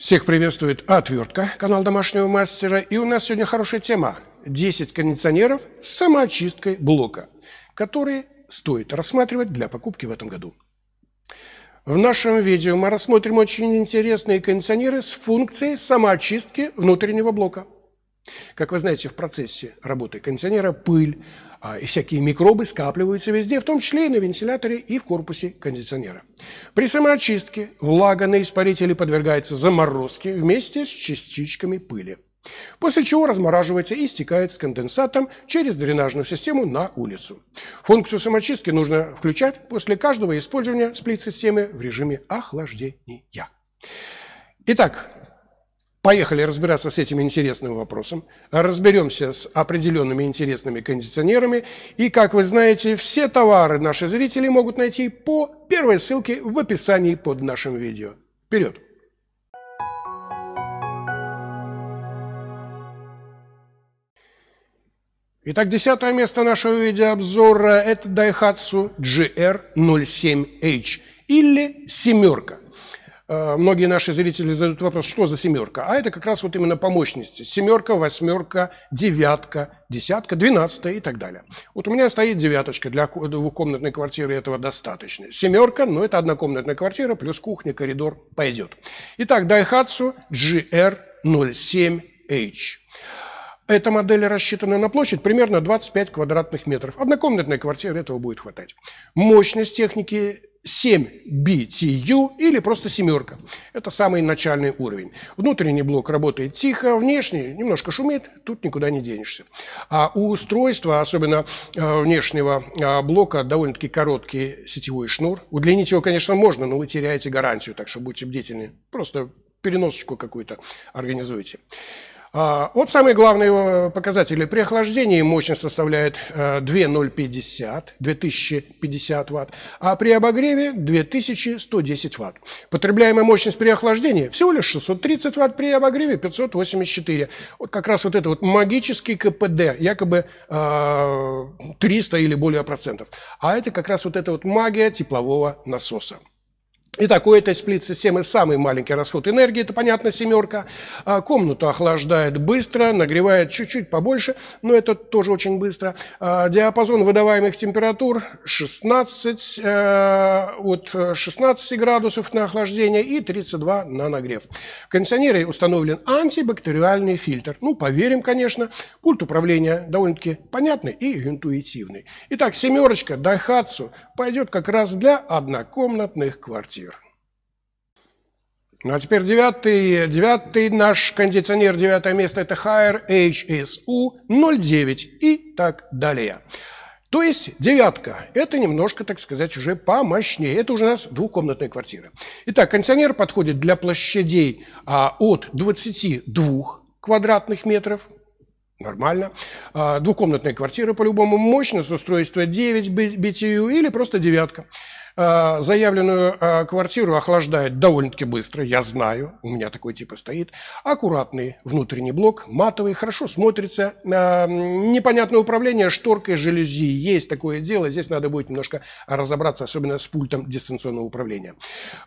Всех приветствует «Отвертка», канал домашнего мастера. И у нас сегодня хорошая тема. 10 кондиционеров с самоочисткой блока, которые стоит рассматривать для покупки в этом году. В нашем видео мы рассмотрим очень интересные кондиционеры с функцией самоочистки внутреннего блока. Как вы знаете, в процессе работы кондиционера пыль, а, и всякие микробы скапливаются везде, в том числе и на вентиляторе и в корпусе кондиционера. При самоочистке влага на испарителе подвергается заморозке вместе с частичками пыли. После чего размораживается и стекает с конденсатом через дренажную систему на улицу. Функцию самочистки нужно включать после каждого использования сплит-системы в режиме охлаждения. Итак, Поехали разбираться с этим интересным вопросом. Разберемся с определенными интересными кондиционерами. И, как вы знаете, все товары наши зрители могут найти по первой ссылке в описании под нашим видео. Вперед! Итак, десятое место нашего видеообзора – это Daihatsu GR07H или «семерка». Э, многие наши зрители задают вопрос, что за семерка? А это как раз вот именно по мощности. Семерка, восьмерка, девятка, десятка, двенадцатая и так далее. Вот у меня стоит девяточка, для двухкомнатной квартиры этого достаточно. Семерка, но это однокомнатная квартира, плюс кухня, коридор, пойдет. Итак, Daihatsu GR07H. Эта модель рассчитана на площадь примерно 25 квадратных метров. Однокомнатная квартира этого будет хватать. Мощность техники 7 BTU или просто семерка. Это самый начальный уровень. Внутренний блок работает тихо, внешний немножко шумит, тут никуда не денешься. А у устройства, особенно э, внешнего э, блока, довольно-таки короткий сетевой шнур. Удлинить его, конечно, можно, но вы теряете гарантию, так что будьте бдительны. Просто переносочку какую-то организуйте. А, вот самые главные показатели. При охлаждении мощность составляет 2050, э, 2050 Вт, а при обогреве 2110 Вт. Потребляемая мощность при охлаждении всего лишь 630 Вт, при обогреве 584. Вот как раз вот это вот магический КПД, якобы 300 э, или более процентов. А это как раз вот эта вот магия теплового насоса. Итак, у этой сплит-системы самый маленький расход энергии, это понятно, семерка. А комнату охлаждает быстро, нагревает чуть-чуть побольше, но это тоже очень быстро. А диапазон выдаваемых температур 16, э, от 16 градусов на охлаждение и 32 на нагрев. В кондиционере установлен антибактериальный фильтр. Ну, поверим, конечно, пульт управления довольно-таки понятный и интуитивный. Итак, семерочка Daihatsu пойдет как раз для однокомнатных квартир. Ну а теперь девятый, девятый наш кондиционер, девятое место, это Haier HSU 09 и так далее. То есть девятка – это немножко, так сказать, уже помощнее. Это уже у нас двухкомнатная квартира. Итак, кондиционер подходит для площадей а, от 22 квадратных метров, нормально. А, двухкомнатная квартира по-любому, мощность устройства 9 BTU или просто девятка. А, заявленную а, квартиру охлаждает довольно-таки быстро, я знаю, у меня такой типа стоит. Аккуратный внутренний блок, матовый, хорошо смотрится. А, непонятное управление шторкой жалюзи. Есть такое дело, здесь надо будет немножко разобраться, особенно с пультом дистанционного управления.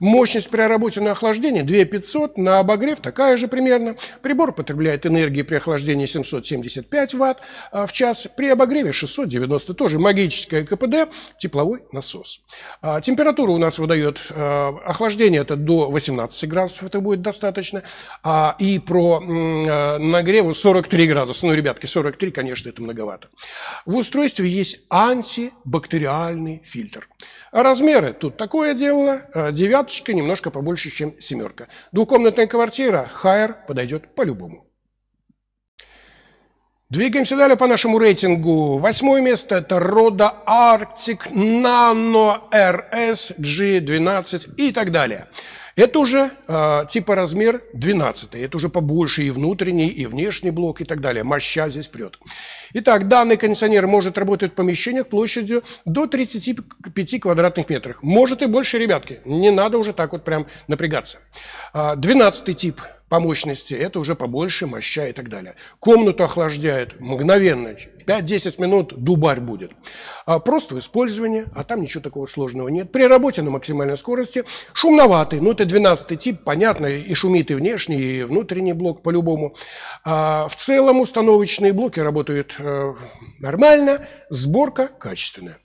Мощность при работе на охлаждение 2500, на обогрев такая же примерно. Прибор потребляет энергии при охлаждении 775 Вт в час, при обогреве 690, тоже магическое КПД, тепловой насос. Температура у нас выдает э, охлаждение это до 18 градусов, это будет достаточно. А, и про э, нагреву 43 градуса. Ну, ребятки, 43, конечно, это многовато. В устройстве есть антибактериальный фильтр. размеры тут такое дело. Э, девяточка немножко побольше, чем семерка. Двухкомнатная квартира, хайер подойдет по-любому. Двигаемся далее по нашему рейтингу. Восьмое место – это Roda Arctic Nano RS G12 и так далее. Это уже э, типа размер 12. Это уже побольше и внутренний, и внешний блок и так далее. Моща здесь прет. Итак, данный кондиционер может работать в помещениях площадью до 35 квадратных метров. Может и больше, ребятки. Не надо уже так вот прям напрягаться. 12 тип по мощности, это уже побольше, моща и так далее. Комнату охлаждает мгновенно, 5-10 минут дубарь будет. А просто в использовании, а там ничего такого сложного нет. При работе на максимальной скорости шумноватый, ну это 12 тип, понятно, и шумит и внешний, и внутренний блок по-любому. А в целом установочные блоки работают э, нормально, сборка качественная.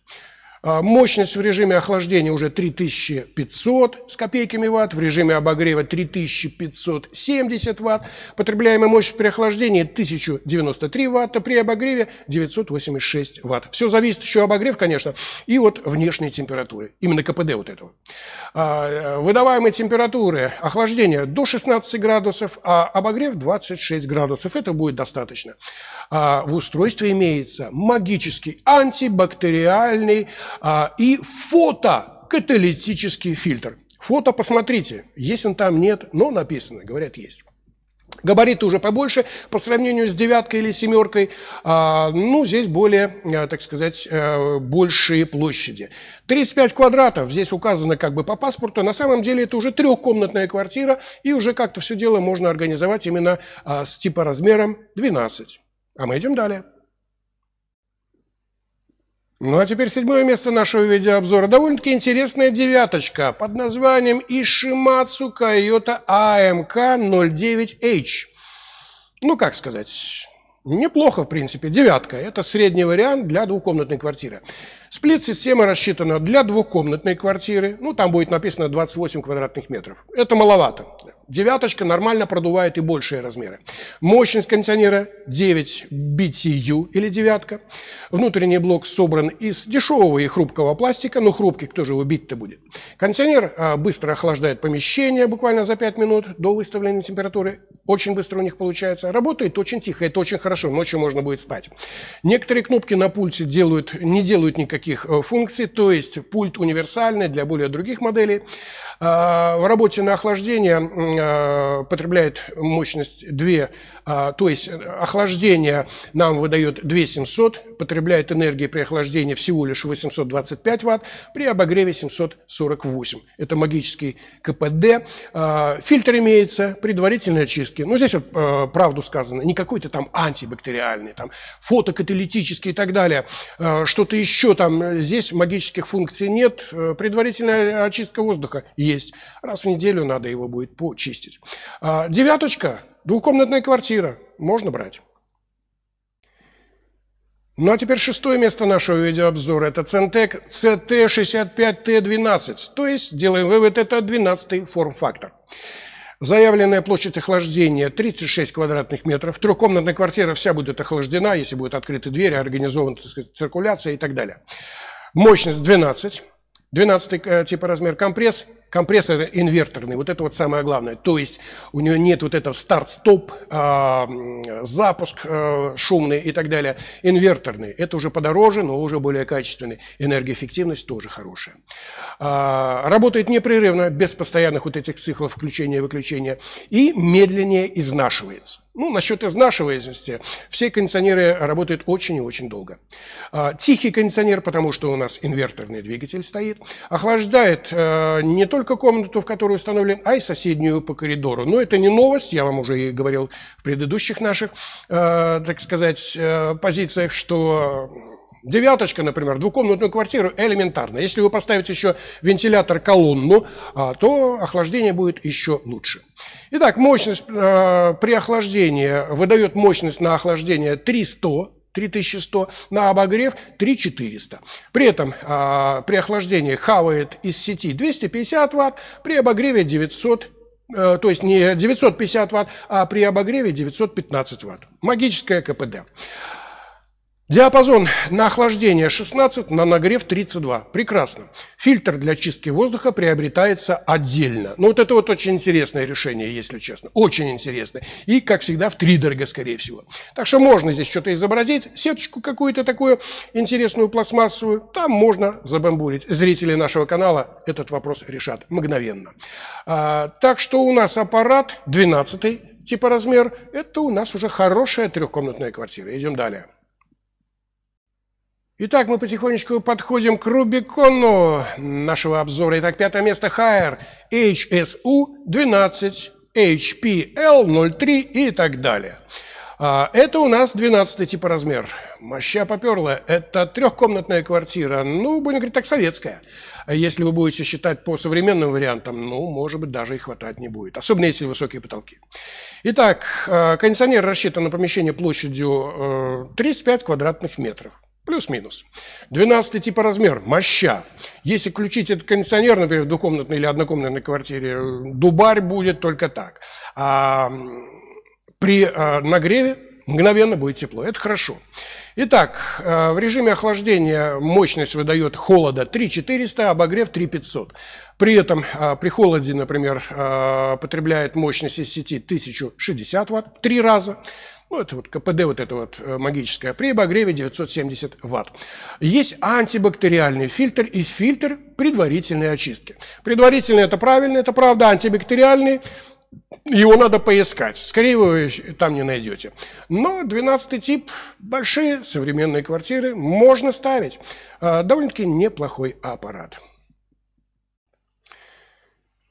А, мощность в режиме охлаждения уже 3500 с копейками ватт, в режиме обогрева 3570 ватт. Потребляемая мощность при охлаждении 1093 ватта, при обогреве 986 ватт. Все зависит еще обогрев, конечно, и от внешней температуры, именно КПД вот этого. А, выдаваемые температуры охлаждения до 16 градусов, а обогрев 26 градусов. Это будет достаточно. А, в устройстве имеется магический антибактериальный и фотокаталитический фильтр. Фото посмотрите, есть он там, нет, но написано, говорят, есть. Габариты уже побольше по сравнению с девяткой или семеркой. А, ну, здесь более, а, так сказать, а, большие площади. 35 квадратов здесь указано как бы по паспорту. На самом деле это уже трехкомнатная квартира. И уже как-то все дело можно организовать именно а, с типа размером 12. А мы идем далее. Ну а теперь седьмое место нашего видеообзора. Довольно-таки интересная девяточка под названием Ишимацу Toyota AMK 09H. Ну, как сказать, неплохо, в принципе. Девятка – это средний вариант для двухкомнатной квартиры. Сплит-система рассчитана для двухкомнатной квартиры. Ну, там будет написано 28 квадратных метров. Это маловато. Девяточка нормально продувает и большие размеры. Мощность кондиционера 9 BTU или девятка. Внутренний блок собран из дешевого и хрупкого пластика, но хрупкий, кто же его бить-то будет. Кондиционер а, быстро охлаждает помещение, буквально за 5 минут до выставленной температуры. Очень быстро у них получается. Работает очень тихо, это очень хорошо, ночью можно будет спать. Некоторые кнопки на пульте делают, не делают никаких э, функций, то есть пульт универсальный для более других моделей. А, в работе на охлаждение а, потребляет мощность 2, а, то есть охлаждение нам выдает 2700, потребляет энергии при охлаждении всего лишь 825 ватт, при обогреве 748. Это магический КПД. Фильтр имеется, предварительной очистки. Но здесь вот правду сказано, не какой-то там антибактериальный, там фотокаталитический и так далее. Что-то еще там, здесь магических функций нет. Предварительная очистка воздуха есть. Раз в неделю надо его будет почистить. А, девяточка, двухкомнатная квартира, можно брать. Ну а теперь шестое место нашего видеообзора. Это Centec CT65T12. То есть, делаем вывод, это 12-й форм-фактор. Заявленная площадь охлаждения 36 квадратных метров. Трехкомнатная квартира вся будет охлаждена, если будут открыты двери, организована так сказать, циркуляция и так далее. Мощность 12. 12 э, типа размер компресс компрессор инверторный, вот это вот самое главное. То есть у нее нет вот этого старт-стоп, э, запуск э, шумный и так далее. Инверторный, это уже подороже, но уже более качественный. Энергоэффективность тоже хорошая. Э, работает непрерывно, без постоянных вот этих циклов включения и выключения. И медленнее изнашивается. Ну, насчет изнашиваемости, все кондиционеры работают очень и очень долго. Тихий кондиционер, потому что у нас инверторный двигатель стоит, охлаждает э, не только комнату, в которой установлен, а и соседнюю по коридору. Но это не новость, я вам уже и говорил в предыдущих наших, э, так сказать, э, позициях, что Девяточка, например, двухкомнатную квартиру элементарно. Если вы поставите еще вентилятор колонну, а, то охлаждение будет еще лучше. Итак, мощность э, при охлаждении выдает мощность на охлаждение 300, 3100, на обогрев 3400. При этом э, при охлаждении хавает из сети 250 ватт, при обогреве 900 э, то есть не 950 ватт, а при обогреве 915 ватт. Магическое КПД. Диапазон на охлаждение 16, на нагрев 32. Прекрасно. Фильтр для чистки воздуха приобретается отдельно. Ну, вот это вот очень интересное решение, если честно. Очень интересное. И, как всегда, в три дорого, скорее всего. Так что можно здесь что-то изобразить, сеточку какую-то такую интересную пластмассовую. Там можно забамбурить. Зрители нашего канала этот вопрос решат мгновенно. А, так что у нас аппарат 12 типа размер. Это у нас уже хорошая трехкомнатная квартира. Идем далее. Итак, мы потихонечку подходим к Рубикону нашего обзора. Итак, пятое место Хайер HSU 12 HPL03 и так далее. А, это у нас 12 типа размер. Моща поперла. Это трехкомнатная квартира. Ну, будем говорить так, советская. Если вы будете считать по современным вариантам, ну, может быть, даже и хватать не будет. Особенно если высокие потолки. Итак, а, кондиционер рассчитан на помещение площадью 35 э, квадратных метров. Плюс-минус. 12 типа размер, моща. Если включить этот кондиционер, например, в двухкомнатной или однокомнатной квартире, дубарь будет только так. А при а, нагреве мгновенно будет тепло. Это хорошо. Итак, а, в режиме охлаждения мощность выдает холода 3400, обогрев 3500. При этом при холоде, например, потребляет мощность из сети 1060 Вт в три раза. Ну, это вот КПД, вот это вот э, магическое. При обогреве 970 ватт. Есть антибактериальный фильтр и фильтр предварительной очистки. Предварительный – это правильно, это правда. Антибактериальный его надо поискать. Скорее вы там не найдете. Но 12 тип, большие современные квартиры можно ставить. А, довольно-таки неплохой аппарат.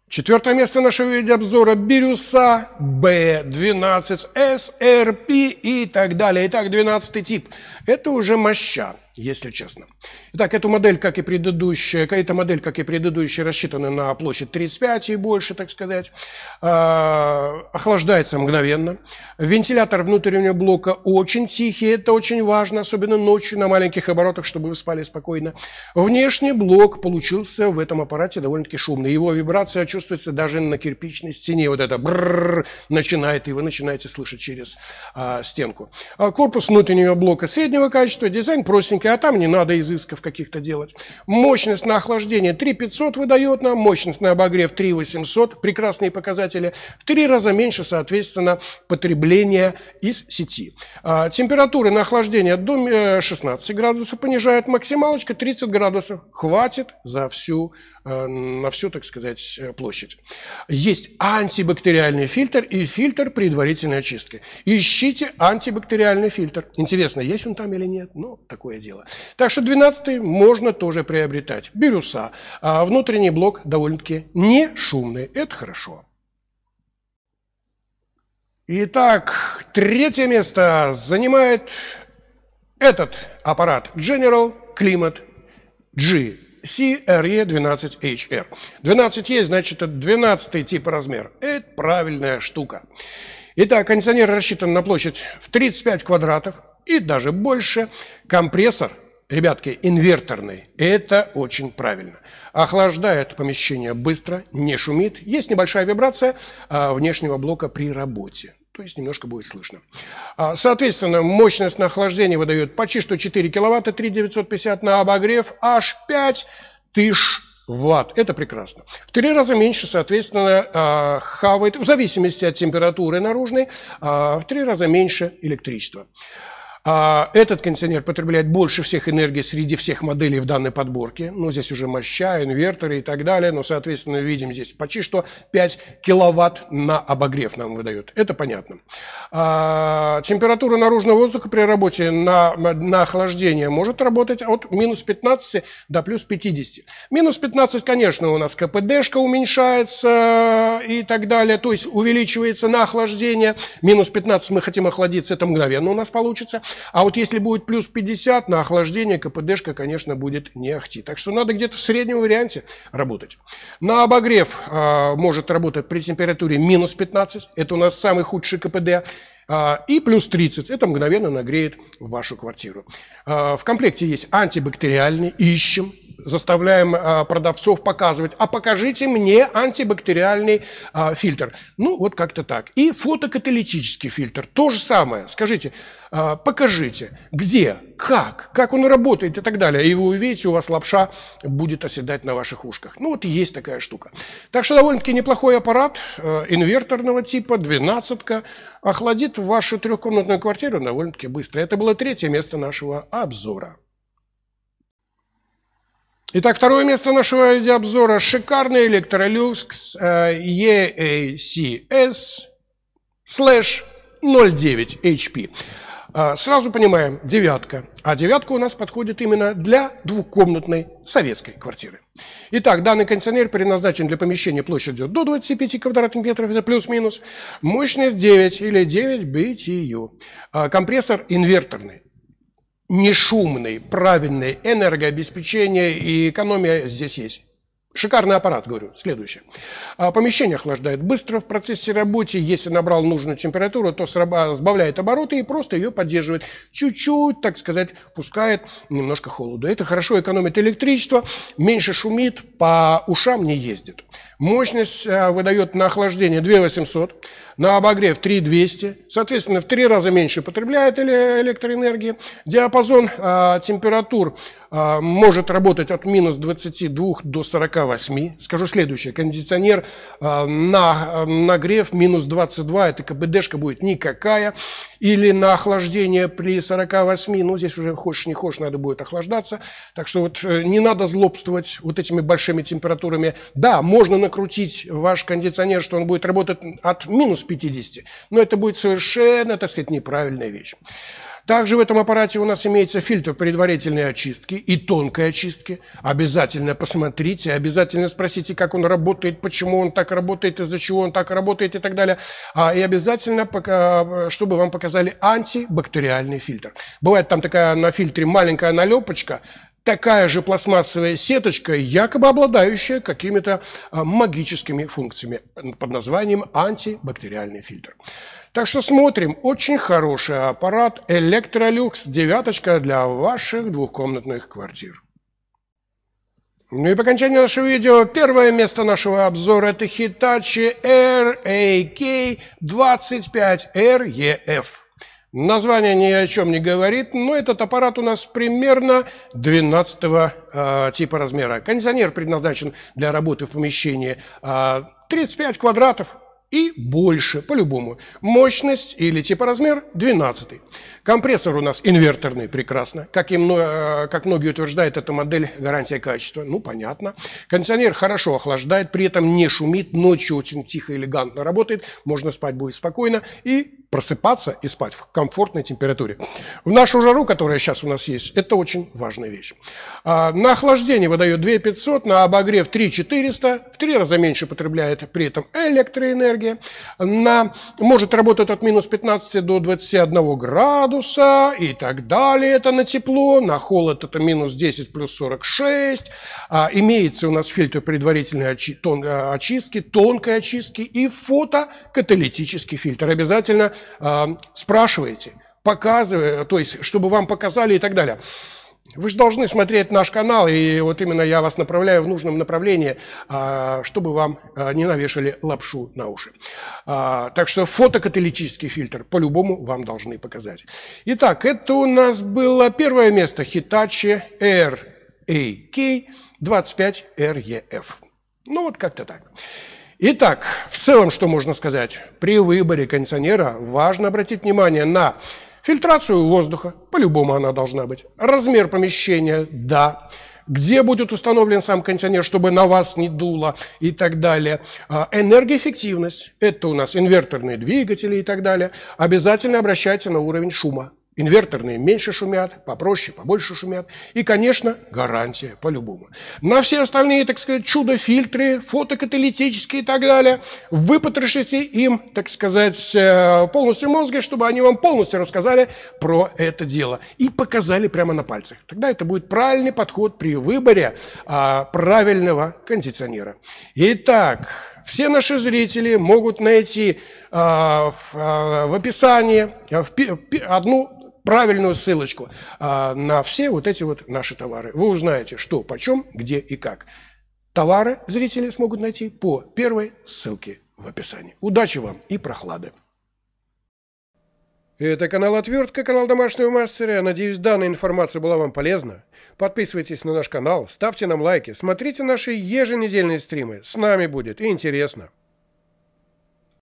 Четвертое место нашего видеообзора – Бирюса B12, SRP и так далее. Итак, 12 тип. Это уже моща если честно. Итак, эту модель, как и предыдущая, эта модель, как и предыдущая, рассчитана на площадь 35 и больше, так сказать. А, охлаждается мгновенно. Вентилятор внутреннего блока очень тихий, это очень важно, особенно ночью на маленьких оборотах, чтобы вы спали спокойно. Внешний блок получился в этом аппарате довольно-таки шумный. Его вибрация чувствуется даже на кирпичной стене. Вот это брррр начинает, и вы начинаете слышать через а, стенку. А корпус внутреннего блока среднего качества, дизайн простенький, а там не надо изысков каких-то делать. Мощность на охлаждение 3500 выдает нам, мощность на обогрев 3800, прекрасные показатели. В три раза меньше, соответственно, потребления из сети. А, температуры на охлаждение до 16 э, градусов понижает, максималочка 30 градусов. Хватит за всю на всю, так сказать, э, площадь. Есть антибактериальный фильтр и фильтр предварительной очистки. Ищите антибактериальный фильтр. Интересно, есть он там или нет? Ну, такое дело. Так что 12 можно тоже приобретать. Бирюса. А внутренний блок довольно-таки не шумный. Это хорошо. Итак, третье место занимает этот аппарат General Climate G CRE12HR. 12 есть, значит, это 12 тип размер. Это правильная штука. Итак, кондиционер рассчитан на площадь в 35 квадратов и даже больше. Компрессор, ребятки, инверторный. Это очень правильно. Охлаждает помещение быстро, не шумит. Есть небольшая вибрация а, внешнего блока при работе то есть немножко будет слышно. А, соответственно, мощность на охлаждение выдает почти что 4 киловатта, 3950 на обогрев, аж 5 тысяч ватт. Это прекрасно. В три раза меньше, соответственно, а, хавает, в зависимости от температуры наружной, а, в три раза меньше электричества. А этот кондиционер потребляет больше всех энергии среди всех моделей в данной подборке. Ну, здесь уже моща, инверторы и так далее. Но, соответственно, видим здесь почти что 5 киловатт на обогрев нам выдает. Это понятно. А, температура наружного воздуха при работе на, на охлаждение может работать от минус 15 до плюс 50. Минус 15, конечно, у нас КПДшка уменьшается и так далее. То есть увеличивается на охлаждение. Минус 15 мы хотим охладиться, это мгновенно у нас получится. А вот если будет плюс 50 на охлаждение, КПДшка, конечно, будет не ахти. Так что надо где-то в среднем варианте работать. На обогрев э, может работать при температуре минус 15. Это у нас самый худший КПД. А, и плюс 30. Это мгновенно нагреет вашу квартиру. А, в комплекте есть антибактериальный. Ищем заставляем а, продавцов показывать, а покажите мне антибактериальный а, фильтр. Ну, вот как-то так. И фотокаталитический фильтр. То же самое. Скажите, а, покажите, где, как, как он работает и так далее. И вы увидите, у вас лапша будет оседать на ваших ушках. Ну, вот и есть такая штука. Так что довольно-таки неплохой аппарат инверторного типа, двенадцатка, охладит вашу трехкомнатную квартиру довольно-таки быстро. Это было третье место нашего обзора. Итак, второе место нашего видеообзора – шикарный Electrolux EACS slash 09 HP. А, сразу понимаем, девятка. А девятка у нас подходит именно для двухкомнатной советской квартиры. Итак, данный кондиционер предназначен для помещения площадью до 25 квадратных метров, это плюс-минус. Мощность 9 или 9 BTU. А, компрессор инверторный не шумный, правильный энергообеспечение и экономия здесь есть. Шикарный аппарат, говорю. Следующее. А, помещение охлаждает быстро в процессе работы. Если набрал нужную температуру, то сбавляет обороты и просто ее поддерживает. Чуть-чуть, так сказать, пускает немножко холода. Это хорошо экономит электричество, меньше шумит, по ушам не ездит. Мощность а, выдает на охлаждение 2800 на обогрев 3200, соответственно, в три раза меньше потребляет электроэнергии. Диапазон э, температур э, может работать от минус 22 до 48. Скажу следующее, кондиционер э, на нагрев минус 22, это КБДшка будет никакая, или на охлаждение при 48, ну здесь уже хочешь не хочешь, надо будет охлаждаться. Так что вот э, не надо злобствовать вот этими большими температурами. Да, можно накрутить ваш кондиционер, что он будет работать от минус 50. Но это будет совершенно, так сказать, неправильная вещь. Также в этом аппарате у нас имеется фильтр предварительной очистки и тонкой очистки. Обязательно посмотрите, обязательно спросите, как он работает, почему он так работает, из-за чего он так работает и так далее. А, и обязательно, чтобы вам показали антибактериальный фильтр. Бывает там такая на фильтре маленькая налепочка, такая же пластмассовая сеточка, якобы обладающая какими-то а, магическими функциями под названием антибактериальный фильтр. Так что смотрим. Очень хороший аппарат Electrolux девяточка для ваших двухкомнатных квартир. Ну и по окончании нашего видео первое место нашего обзора это Hitachi RAK25REF. Название ни о чем не говорит, но этот аппарат у нас примерно 12 э, а, типа размера. Кондиционер предназначен для работы в помещении э, а, 35 квадратов, и больше, по-любому. Мощность или типа размер 12. Компрессор у нас инверторный, прекрасно. Как, и, э, как многие утверждают, эта модель гарантия качества. Ну, понятно. Кондиционер хорошо охлаждает, при этом не шумит, ночью очень тихо, элегантно работает, можно спать будет спокойно. И просыпаться и спать в комфортной температуре. В нашу жару, которая сейчас у нас есть, это очень важная вещь. А, на охлаждение выдает 2500, на обогрев 3400, в три раза меньше потребляет при этом электроэнергия. На, может работать от минус 15 до 21 градуса и так далее. Это на тепло, на холод это минус 10 плюс 46. А, имеется у нас фильтр предварительной а, очистки, тонкой очистки и фотокаталитический фильтр. Обязательно э, спрашиваете, показывая, то есть, чтобы вам показали и так далее. Вы же должны смотреть наш канал, и вот именно я вас направляю в нужном направлении, а, чтобы вам а, не навешали лапшу на уши. Так что фотокаталитический фильтр по-любому вам должны показать. Итак, это у нас было первое место Hitachi RAK25REF. Ну вот как-то так. Итак, в целом, что можно сказать? При выборе кондиционера важно обратить внимание на фильтрацию воздуха, по-любому она должна быть, размер помещения, да, где будет установлен сам кондиционер, чтобы на вас не дуло и так далее. А, энергоэффективность, это у нас инверторные двигатели и так далее. Обязательно обращайте на уровень шума. Инверторные меньше шумят, попроще, побольше шумят. И, конечно, гарантия по-любому. На все остальные, так сказать, чудо-фильтры, фотокаталитические и так далее, вы потрошите им, так сказать, э, полностью мозги, чтобы они вам полностью рассказали про это дело. И показали прямо на пальцах. Тогда это будет правильный подход при выборе а, правильного кондиционера. Итак, все наши зрители могут найти а, в, а, в описании в, одну правильную ссылочку а, на все вот эти вот наши товары. Вы узнаете, что, почем, где и как. Товары зрители смогут найти по первой ссылке в описании. Удачи вам и прохлады! Это канал Отвертка, канал Домашнего Мастера. Надеюсь, данная информация была вам полезна. Подписывайтесь на наш канал, ставьте нам лайки, смотрите наши еженедельные стримы. С нами будет интересно.